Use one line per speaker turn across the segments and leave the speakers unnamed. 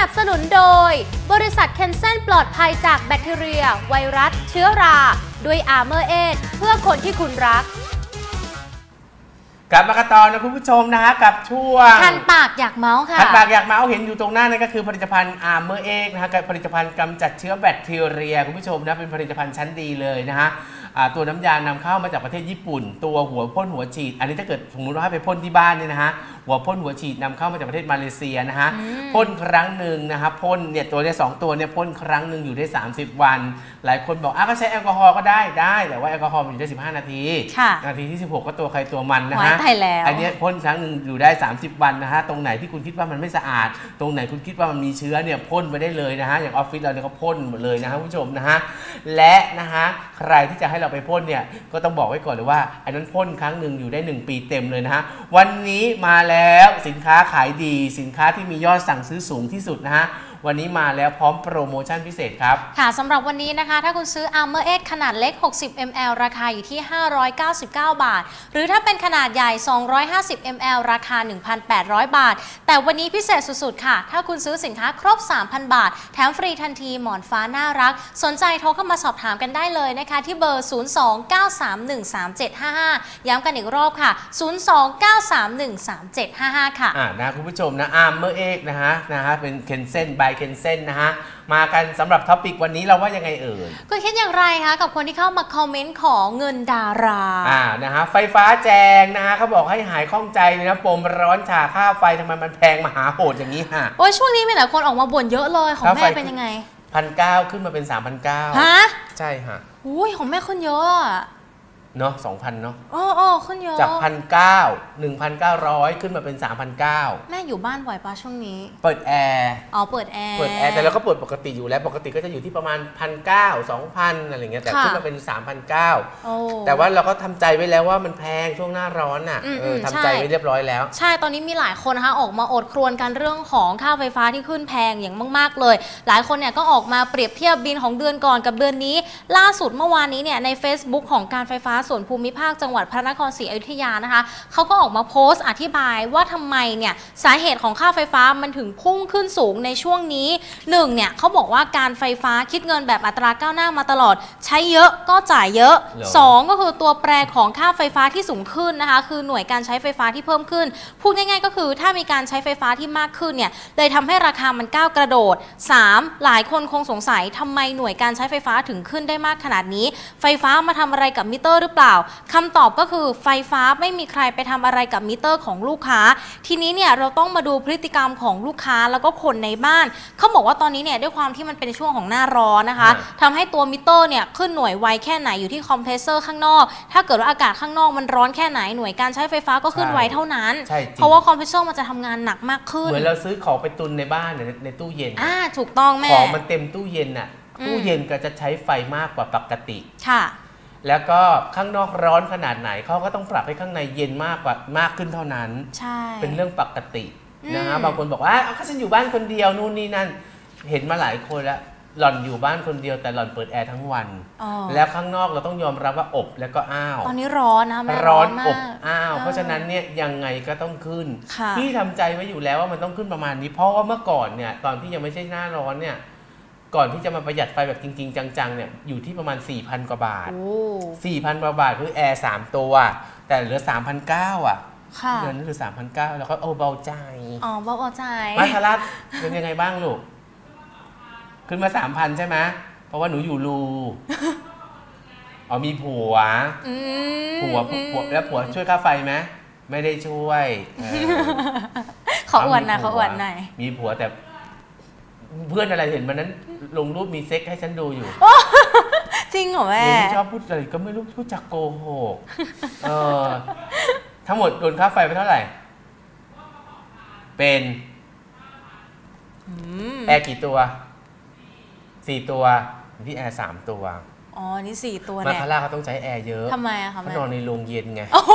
สนับสนุนโดย บริษัท Kenzen ปลอดภัยจากแบคทีเรีย ไวรัส เชื้อรา ด้วย Armor Edge เพื่อคนที่คุณรัก
กลับมากันต่อนะคุณผู้ชมนะฮะกับช่วง
คันปากอยากเมาท์ค่ะ
คันปากอยากเมาท์เห็นอยู่ตรงหน้านั่นก็คือผลิตภัณฑ์ Armor Edge นะฮะกับผลิตภัณฑ์กำจัดเชื้อแบคทีเรียคุณผู้ชมนะเป็นผลิตภัณฑ์ชั้นดีเลยนะฮะอ่า ตัวน้ำยานำเข้ามาจากประเทศญี่ปุ่น ตัวหัวพ่นหัวฉีด อันนี้ถ้าเกิดสมมติว่าให้ไปพ่นที่บ้านเนี่ยนะฮะหัวพ่นหัวฉีดนำเข้ามาจากประเทศมาเลเซียนะฮะ
อืม
พ่นครั้งหนึ่งนะครับพ่นเนี่ยตัวเนี่ยสองตัวเนี่ยพ่นครั้งหนึ่งอยู่ได้ 30 วัน หลายคนบอกอะก็ใช้แอลกอฮอล์ก็ได้ได้แต่ว่าแอลกอฮอล์มันอยู่ได้ 15 นาที
ค่ะ
นาทีที่ 16 ก็ตัวใครตัวมันนะ
ไว้
ฮะ
ไทยแล้ว
อันเนี้ยพ่นครั้งหนึ่งอยู่ได้ 30 วันนะฮะตรงไหนที่คุณคิดว่ามันไม่สะอาด ตรงไหนคุณคิดว่ามันมีเชื้อเนี่ยพ่นไปได้เลยนะฮะอย่างออฟฟิศเราเนี่ยก็พ่นหมดเลยนะฮะคุณผู้ชมนะฮะและนะฮะใครที่จะให้เราไปพ่นเนี่ยก็ต้องบอกไว้ก่อนเลยว่าอันนั้นพ่นครั้งหนึ่งอยู่ได้ 1 ปีเต็มเลยนะฮะวันนี้มาแล้วสินค้าขายดี สินค้าที่มียอดสั่งซื้อสูงที่สุดนะฮะ วันนี้มาแล้วพร้อมโปรโมชั่นพิเศษครับ
ค่ะสำหรับวันนี้นะคะ ถ้าคุณซื้อ Armor X ขนาดเล็ก 60 ml ราคาอยู่ที่ 599 บาท หรือถ้าเป็นขนาดใหญ่ 250 ml ราคา 1,800 บาท แต่วันนี้พิเศษสุดๆ ค่ะ ถ้าคุณซื้อสินค้าครบ 3,000 บาท แถมฟรีทันทีหมอนฟ้าน่ารัก สนใจโทรเข้ามาสอบถามกันได้เลยนะคะ ที่เบอร์ 029313755 ย้ำกันอีกรอบค่ะ 029313755 ค่ะ
อ่านะคุณผู้ชมนะ Armor Edge นะฮะนะฮะเป็น Kenzen by Kenzen นะฮะ มากันสำหรับ topic วันนี้เราว่ายังไงเอ่ย
คุณคิดอย่างไรคะกับคนที่เข้ามาคอมเมนต์ขอเงินดารา
อ่านะฮะไฟฟ้าแจงนะฮะเขาบอกให้หายข้องใจเลยนะปมร้อนฉาค่าไฟทำไมมันแพงมหาโหดอย่างนี้ฮะ
โอ้ยช่วงนี้มีหลายคนออกมาบ่นเยอะเลยของ
ค่า
แม่
ไฟ
เป็นยังไง
พันเก้าขึ้นมาเป็น3 0 0 9
ฮะ
ใช่ฮะ
อุ้ยของแม่ขึ้นเยอะอะ
เนาะสองพันเนาะ
โอ้โอ้ขึ้นเยอะ
จากพันเก้าหนึ่งพันเก้าร้อยขึ้นมาเป็น3,900
แม่อยู่บ้านบ่อยปะช่วงนี้
เปิดแอร์
อ๋อเปิดแอร์
เปิดแอร์แต่เราก็เปิดปกติอยู่แล้วปกติก็จะอยู่ที่ประมาณพันเก้าสองพันอะไรเงี้ยแต่
ค่ะ
ขึ้นมาเป็น3,900
โอ้
แต่ว่าเราก็ทำใจไว้แล้วว่ามันแพงช่วงหน้าร้อนอะ
อืม
เออ
อืม
ทำใจ
ใช่
ไว้เรียบร้อยแล้ว
ใช่ตอนนี้มีหลายคนนะคะออกมาอดครวญกันเรื่องของค่าไฟฟ้าที่ขึ้นแพงอย่างมาก ๆ เลย หลายคนเนี่ยก็ออกมาเปรียบเทียบบินของเดือนก่อนกับเดือนนี้ ล่าสุดเมื่อวานนี้เนี่ยใน Facebook ของการไฟฟ้าส่วนภูมิภาคจังหวัดพระนครศรีอยุธยานะคะเขาก็ออกมาโพสต์อธิบายว่าทำไมเนี่ยสาเหตุของค่าไฟฟ้ามันถึงพุ่งขึ้นสูงในช่วงนี้หนึ่งเนี่ยเขาบอกว่าการไฟฟ้าคิดเงินแบบอัตราก้าวหน้ามาตลอด ใช้เยอะก็จ่ายเยอะ
เหรอ
สอง2ก็คือตัวแปรของค่าไฟฟ้าที่สูงขึ้นนะคะ คือหน่วยการใช้ไฟฟ้าที่เพิ่มขึ้น พูดง่าย ๆ ก็คือถ้ามีการใช้ไฟฟ้าที่มากขึ้นเนี่ยเลยทำให้ราคามันก้าวกระโดด 3. หลายคนคงสงสัยทำไมหน่วยการใช้ไฟฟ้าถึงขึ้นได้มากขนาดนี้ ไฟฟ้ามาทำอะไรกับมิเตอร์หรือเปล่าคำตอบก็คือไฟฟ้าไม่มีใครไปทำอะไรกับมิเตอร์ของลูกค้า ทีนี้เนี่ยเราต้องมาดูพฤติกรรมของลูกค้าแล้วก็คนในบ้านเขาบอกว่าตอนนี้เนี่ยด้วยความที่มันเป็นช่วงของหน้าร้อนนะคะ
อ่า
ทำให้ตัวมิเตอร์เนี่ยขึ้นหน่วยไวแค่ไหนอยู่ที่คอมเพรสเซอร์ข้างนอก ถ้าเกิดว่าอากาศข้างนอกมันร้อนแค่ไหนหน่วยการใช้ไฟฟ้าก็ขึ้น
ใช่
ไวเท่านั้น
ใช่จริง
เพราะว่าคอมเพรสเซอร์มันจะทำงานหนักมากขึ้น
เหมือนเราซื้อของไปตุนในบ้านเนี่ยในในตู้เย็น
อ่าถูกต้องแม่
ของมันเต็มตู้เย็นน่ะ
อืม
ตู้เย็นก็จะใช้ไฟมากกว่าปกติ
ค่ะ
แล้วก็ข้างนอกร้อนขนาดไหนเขาก็ต้องปรับให้ข้างในเย็นมากกว่ามากขึ้นเท่านั้น
ใช่
เป็นเรื่องปกตินะฮะ
อืม
บางคนบอกว่าอ้าวก็ฉันอยู่บ้านคนเดียวนู่นนี่นั่น เห็นมาหลายคนแล้วหล่อนอยู่บ้านคนเดียวแต่หล่อนเปิดแอร์ทั้งวัน
อ๋อ
แล้วข้างนอกเราต้องยอมรับว่าอบแล้วก็อ้าว
ตอนนี้ร้อนนะคะแม่
ร้อน
มา
อบ
ก
อ้าว
เออ
เพราะฉะนั้นเนี่ยยังไงก็ต้องขึ้น
ค่ะ
พี่ทำใจไว้อยู่แล้วว่ามันต้องขึ้นประมาณนี้ เพราะว่าเมื่อก่อนเนี่ยตอนที่ยังไม่ใช่หน้าร้อนเนี่ย ก่อนที่จะมาประหยัดไฟแบบจริง ๆ จังๆเนี่ยอยู่ที่ประมาณ 4,000 กว่าบาท
โอ้
4,000 กว่าบาทคือแอร์ 3 ตัว แต่เหลือ 3,900 อะ
ค่ะ
เดือนนี้เหลือ 3,900 แล้วก็โอ้เบาใจ
อ๋อบอกเอาใจ
มาทารัตเป็นยังไงบ้างลูก ขึ้นมา 3,000 ใช่ไหมเพราะว่าหนูอยู่รูอ๋อมีผัว
อืม
ผัวผัวแล้วผัวช่วยค่าไฟไหมไม่ได้ช่วยเออ
ขออวดหนะ
มี
ขอ
ผั
อวดหน่อย
มีผัวแต่ เพื่อนอะไรเห็นมันนั้นลงรูปมีเซ็กให้ฉันดูอยู่
จริงเหรอแม่
เดี๋ยวนี้ชอบพูดอะไรก็ไม่รู้พูดจากโกหกเออทั้งหมดโดนค่าไฟไปเท่าไหร่ เป็น
อืม
แอร์กี่ตัวสี่ตัวพี่แอร์สามตัว
อ๋อ นี่สี่ตัว
มา
เนี่ย
คาร่าเขาต้องใช้แอร์เยอะ
ทำไมอะคะ
เขา
แม่
นอนในโรงเย็นไง
โอ้โห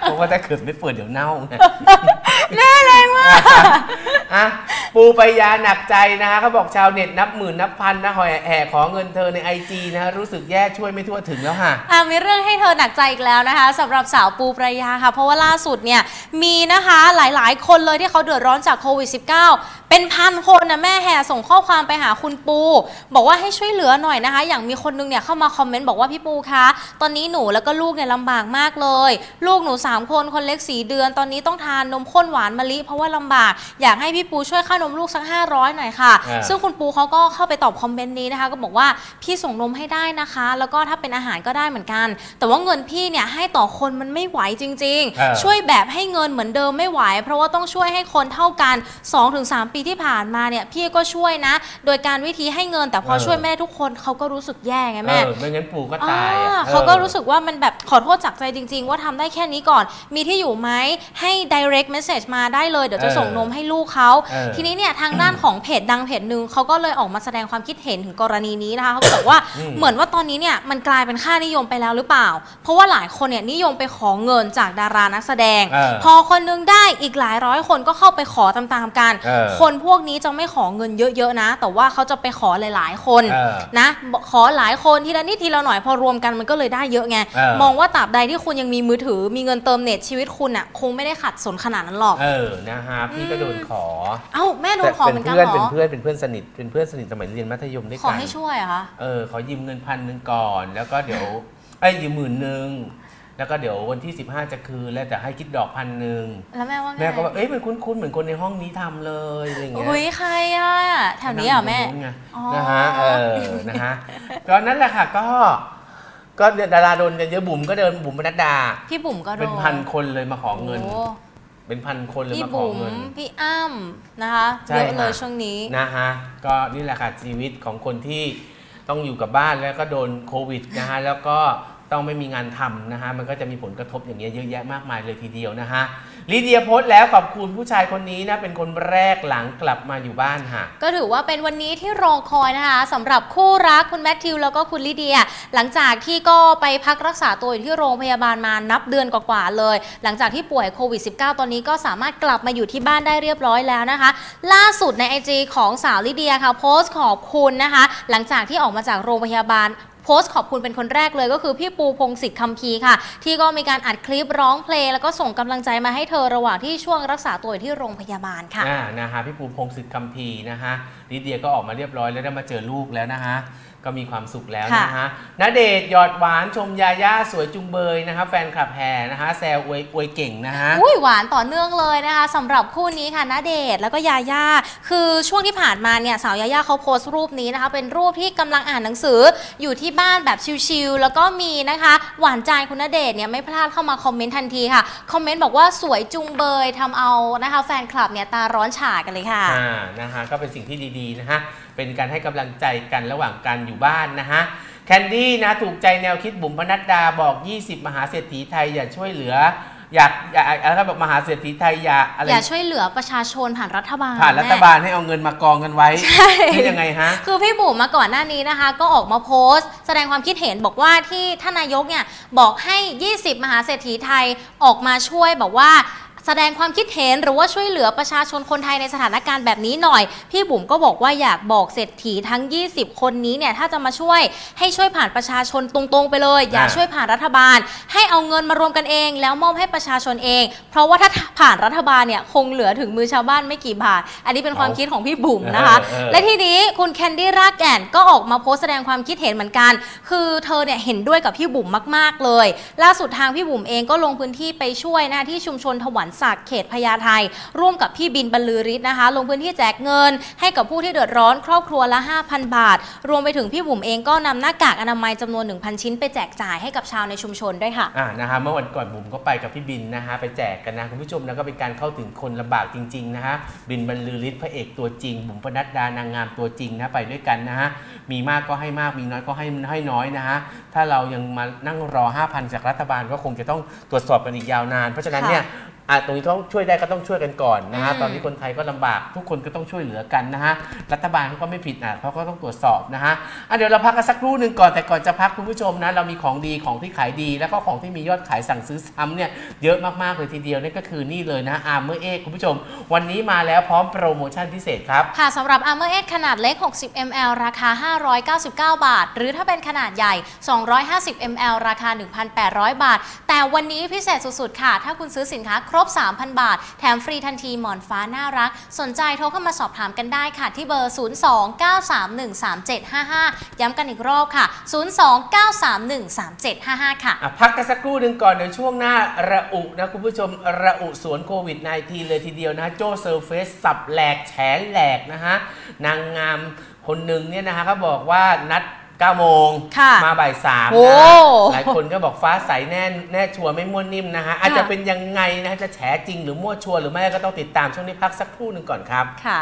เพราะว่าถ้าเกิดไม่เปิดเดี๋ยวเน่าไง
แม่แรงม
อะปูปยาหนักใจนะฮะเขาบอกชาวเน็ตนับหมื่นนับพันนะหอยแห่ขอเงินเธอในไอจีนะฮะรู้สึกแย่ช่วยไม่ทั่วถึงแล้วค่ะ
อะมีเรื่องให้เธอหนักใจอีกแล้วนะคะสำหรับสาวปูปรยาค่ะ เพราะว่าล่าสุดเนี่ยมีนะคะหลายๆ คนเลยที่เขาเดือดร้อนจากโควิด -19 เป็นพันคนนะแม่แห่ส่งข้อความไปหาคุณปู บอกว่าให้ช่วยเหลือหน่อยนะคะ อย่างมีคนนึงเนี่ยเข้ามาคอมเมนต์บอกว่าพี่ปูคะตอนนี้หนูแล้วก็ลูกเนี่ยลำบากมากเลย ลูกหนู3คนคนเล็กสีเดือน ตอนนี้ต้องทานนมข้นหวานมะลิเพราะว่าลำบาก อยากให้พี่ปูช่วยค่านมลูกสัก 500 หน่อยค่ะ
อ่า
ซึ่งคุณปูเขาก็เข้าไปตอบคอมเมนต์นี้นะคะ ก็บอกว่าพี่ส่งนมให้ได้นะคะ แล้วก็ถ้าเป็นอาหารก็ได้เหมือนกัน แต่ว่าเงินพี่เนี่ยให้ต่อคนมันไม่ไหวจริง
เออ
ๆช่วยแบบให้เงินเหมือนเดิมไม่ไหว เพราะว่าต้องช่วยให้คนเท่ากัน 2-3 ปีที่ผ่านมาเนี่ยพี่ก็ช่วยนะ โดยการวิธีให้เงิน แต่พอช่วยไม่ได้ทุกคนเขาก็รู้สึกแย่ไง
เอ
แม่
อไม่งั้นปูก็ตาย
อ่
อะ
เขาก็
ออ
รู้สึกว่ามันแบบขอโทษจากใจจริง ๆ ว่าทำได้แค่นี้ก่อน มีที่อยู่ไหมให้ direct message มาได้เลยเดี๋ยวจะ
เออ
ส่งนมให้ลูกเขา
เออ
ทีนี้เนี่ยทางด้านของเพจดังเพจหนึ่งเขาก็เลยออกมาแสดงความคิดเห็นถึงกรณีนี้นะคะเขาก็บอกว่า
อืม
เหมือนว่าตอนนี้เนี่ยมันกลายเป็นค่านิยมไปแล้วหรือเปล่า เพราะว่าหลายคนเนี่ยนิยมไปขอเงินจากดารานักแสดง
เออ
พอคนนึงได้อีกหลายร้อยคนก็เข้าไปขอตามๆกัน
เออ
คนพวกนี้จะไม่ขอเงินเยอะๆนะ แต่ว่าเขาจะไปขอหลาย ๆ คน
เออ
นะขอหลายคนทีละนิดทีละหน่อยพอรวมกันมันก็เลยได้เยอะไง
เออ
มองว่าตราบใดที่คุณยังมีมือถือมีเงินเติมเน็ตชีวิตคุณอะคงไม่ได้ขัดสนขนาดนั้นหรอก
เออนะฮะพี่ก็โดนขอ
เอ้าแม่โดนขอเหมือนกัน
เพื่อน
เหร
เป็น
อ
เพื่อนเป็นเพื่อนสนิทเป็นเพื่อนสนิทสมัยเรียนมัธยมด้วย
ขอ
กัน
ให้ช่วยเหรอะคะ
เออขอยืมเงินพันหนึ่งก่อน แล้วก็เดี๋ยวไอ้ยยืมหมื่นหนึ่งแล้วก็เดี๋ยววันที่ 15 จะคืนแล้วแต่ให้คิดดอกพันหนึ่ง
แล้วแม่ว่าไง
แม่ก็ว่าเอ้ยมันคุ้นๆเหมือนคนในห้องนี้ทำเลยอะไรอย่างเงี้ย
อุ้ยใครอะแถวนี้เหรอแม่
นั่งยู่ตรงนู้นไง
อ๋อ
นะฮะเออนะฮะก็นั่นแหละค่ะก็ก็ดาราโดนกันเยอะบุ๋มก็เดินบุ๋มปนัดดา
พี่บุ๋มก็โดน
เป็นพันคนเลยมาขอเงิน
โอ้
เป็นพันคนเลย
พี่
มาขอ
บุ๋ม
เงิน
พี่อ้ำนะคะ
ใช่
เยอะเลย
ค่ะ
ช่วงนี้
นะฮะก็นี่แหละค่ะชีวิตของคนที่ต้องอยู่กับบ้านแล้วก็โดนโควิดนะฮะแล้วก็ต้องไม่มีงานทำนะฮะมันก็จะมีผลกระทบอย่างเงี้ยเยอะแยะมากมายเลยทีเดียวนะฮะ ลิเดียโพสต์แล้วขอบคุณผู้ชายคนนี้นะเป็นคนแรกหลังกลับมาอยู่บ้านค่ะ
ก็ถือว่าเป็นวันนี้ที่รอคอยนะคะสำหรับคู่รักคุณแมทธิวแล้วก็คุณลิเดีย หลังจากที่ก็ไปพักรักษาตัวอยู่ที่โรงพยาบาลมานับเดือนกว่าๆเลย หลังจากที่ป่วยโควิด -19 ตอนนี้ก็สามารถกลับมาอยู่ที่บ้านได้เรียบร้อยแล้วนะคะ ล่าสุดใน IG ของสาวลิเดียค่ะโพสต์ขอบคุณนะคะ หลังจากที่ออกมาจากโรงพยาบาล โพสต์ขอบคุณเป็นคนแรกเลยก็คือพี่ปูพงศิษฐ์คำพีร์ค่ะ ที่ก็มีการอัดคลิปร้องเพลง แล้วก็ส่งกำลังใจมาให้เธอระหว่างที่ช่วงรักษาตัวอยู่ที่โรงพยาบาลค่ะ
อ่านะฮะพี่ปูพงศิษฐ์คัมภีร์นะฮะลิเดียก็ออกมาเรียบร้อยแล้วได้มาเจอลูกแล้วนะฮะ ก็มีความสุขแล้วนะฮะณเดชน์หยอดหวานชมยาย่าสวยจุงเบยนะฮะแฟนคลับแห่นะฮะแซวอวยอวยเก่งนะฮะ
อุ้ยหวานต่อเนื่องเลยนะคะสำหรับคู่นี้ค่ะณเดชน์แล้วก็ยาย่าคือช่วงที่ผ่านมาเนี่ยสาวยาย่าเขาโพสต์รูปนี้นะคะเป็นรูปที่กำลังอ่านหนังสืออยู่ที่บ้านแบบชิลๆแล้วก็มีนะคะหวานใจคุณณเดชน์เนี่ยไม่พลาดเข้ามาคอมเมนต์ทันทีค่ะคอมเมนต์บอกว่าสวยจุงเบยทำเอานะคะแฟนคลับเนี่ยตาร้อนฉากันเลยค่ะ
อ่านะฮะก็เป็นสิ่งที่ดีๆนะฮะ เป็นการให้กำลังใจกันระหว่างการอยู่บ้านนะฮะแคนดี้นะถูกใจแนวคิดบุ๋มปนัดดาบอก 20 มหาเศรษฐีไทยอย่าช่วยเหลืออยากอยากอะไรนะแบบมหาเศรษฐีไทยอย่าอะไร
อย่าช่วยเหลือประชาชนผ่านรัฐบาล
ผ่านรัฐ
แม่
บาลให้เอาเงินมากองกันไว้
ใช่
นี่ยังไงฮะ
คือพี่บุ๋มมาก่อนหน้านี้นะคะ ก็ออกมาโพสต์ แสดงความคิดเห็นบอกว่าที่ท่านนายกเนี่ยบอกให้ 20 มหาเศรษฐีไทยออกมาช่วยบอกว่า แสดงความคิดเห็นหรือว่าช่วยเหลือประชาชนคนไทยในสถานการณ์แบบนี้หน่อย พี่บุ๋มก็บอกว่าอยากบอกเศรษฐีทั้ง 20 คนนี้เนี่ยถ้าจะมาช่วยให้ช่วยผ่านประชาชนตรงๆ ไปเลย อย่า
อ่า
ช่วยผ่านรัฐบาล ให้เอาเงินมารวมกันเอง แล้วมอบให้ประชาชนเอง เพราะว่าถ้าผ่านรัฐบาลเนี่ยคงเหลือถึงมือชาวบ้านไม่กี่บาท อันนี้เป็นความคิดของพี่บุ๋มนะคะ
เออเออ
และทีนี้คุณแคนดี้รากแก่นก็ออกมาโพสต์แสดงความคิดเห็นเหมือนกัน คือเธอเนี่ยเห็นด้วยกับพี่บุ๋มมาก ๆเลย ล่าสุดทางพี่บุ๋มเองก็ลงพื้นที่ไปช่วยนะที่ชุมชนถวันศักดิ์เขตพญาไทร่วมกับพี่บินบรรลือฤทธิ์นะคะ ลงพื้นที่แจกเงิน ให้กับผู้ที่เดือดร้อนครอบครัวละ 5,000 บาท รวมไปถึงพี่บุ๋มเองก็นำหน้ากากอนามัยจำนวน 1,000 ชิ้นไปแจกจ่ายให้กับชาวในชุมชนด้วยค่ะ
อ่านะฮะเมื่อวันก่อนบุ๋มก็ไปกับพี่บินนะฮะไปแจกกันนะคุณผู้ชมนะก็เป็นการเข้าถึงคนลำบากจริงๆนะฮะบินบรรลือฤทธิ์พระเอกตัวจริง บุ๋มปนัดดานางงามตัวจริงนะไปด้วยกันนะฮะมีมากก็ให้มากมีน้อยก็ให้ให้น้อยนะฮะถ้าเรายังมานั่งรอ 5,000 จากรัฐบาลก็คงจะต้องตรวจสอบกันอีกยาวนาน เพราะฉะนั้นเนี่ย อะตรงนี้ต้องช่วยได้ก็ต้องช่วยกันก่อนนะฮะ
อืม
ตอนนี้คนไทยก็ลำบากทุกคนก็ต้องช่วยเหลือกันนะฮะรัฐบาลเขาก็ไม่ผิดอะเขาก็ต้องตรวจสอบนะฮะอะเดี๋ยวเราพักกันสักครู่หนึ่งก่อนแต่ก่อนจะพักคุณผู้ชมนะเรามีของดีของที่ขายดี แล้วก็ของที่มียอดขายสั่งซื้อซ้ำเนี่ยเยอะมากๆเลยทีเดียวนั่นก็คือนี่เลยนะ Armor Edge คุณผู้ชม วันนี้มาแล้วพร้อมโปรโมชั่นพิเศษครับ
ค่ะสำหรับ Armor Edge ขนาดเล็ก 60 ml ราคา 599 บาท หรือถ้าเป็นขนาดใหญ่ 250 ml ราคา 1,800 บาท แต่วันนี้พิเศษสุดๆค่ะ ถ้าคุณซื้อสินค้าครรบ 3,000 บาท แถมฟรีทันทีหมอนฟ้าน่ารัก สนใจโทรเข้ามาสอบถามกันได้ค่ะที่เบอร์ 029313755 ย้ำกันอีกรอบค่ะ 029313755ค่ะ
อะ พักกันสักครู่หนึ่งก่อนเดี๋ยวช่วงหน้าระอุนะคุณผู้ชมระอุสวนโควิด -19 เลยทีเดียวนะโจเซอร์เฟสสับแหลกแฉแหลกนะฮะนางงามคนหนึ่งเนี่ยนะฮะเขาบอกว่านัด 9โมง
ค่ะ
มาบ่ายสาม
โอ้
นะหลายคนก็บอกฟ้าใสแน่แน่ชัวร์ไม่ม้วนนิ่มนะฮะอาจจะเป็นยังไงนะฮะจะแฉจริงหรือมั่วชัวร์หรือไม่ก็ต้องติดตามช่วงนี้พักสักครู่หนึ่งก่อนครับ
ค่ะ